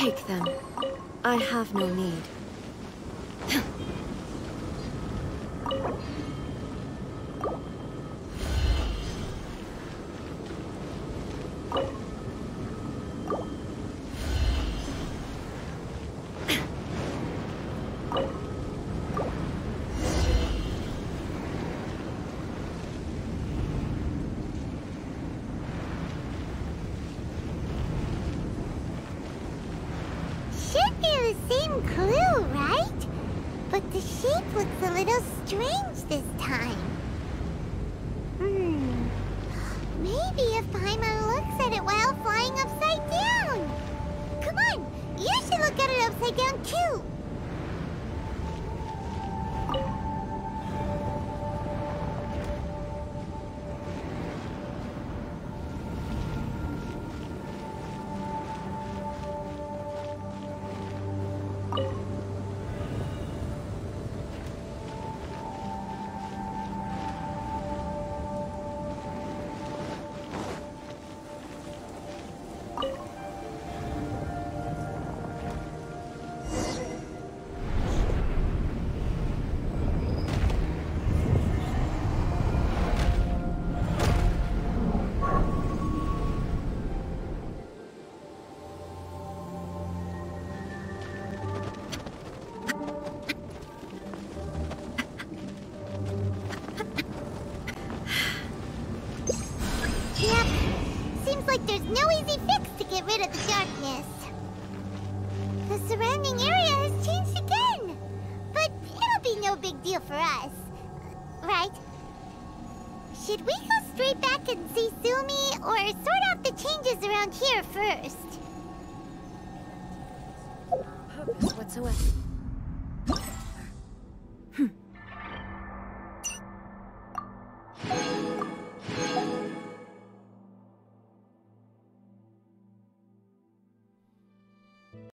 Take them. I have no need. Should be the same clue, right? But the shape looks a little strange this time. Hmm. Maybe if Paimon looks at it while flying upside down. Come on, you should look at it upside down too. Like there's no easy fix to get rid of the darkness. The surrounding area has changed again. But it'll be no big deal for us. Right? Should we go straight back and see Sumi or sort out the changes around here first? Purpose whatsoever.